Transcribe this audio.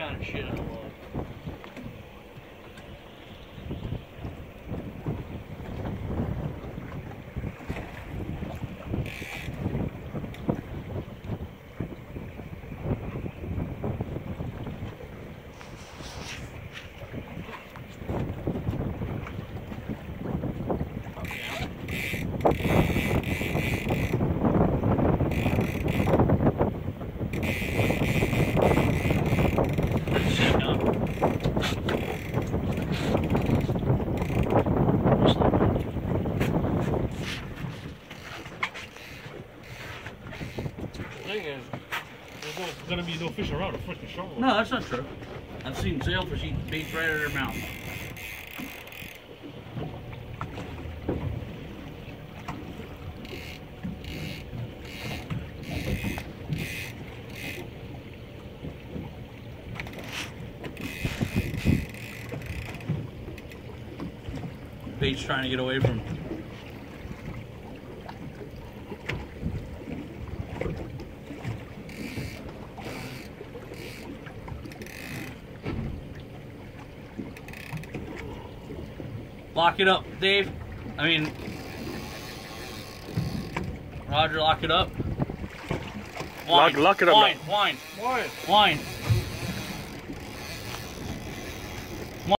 kind of shit I love. Thing is, there's no, gonna be no fish around the freaking shoreline. No, that's not true. I've seen sailfish eat baits right out of their mouth. Bait's trying to get away from. Lock it up, Dave. I mean, Roger, lock it up. Lock- lock it up now. Wine, wine, Why? wine.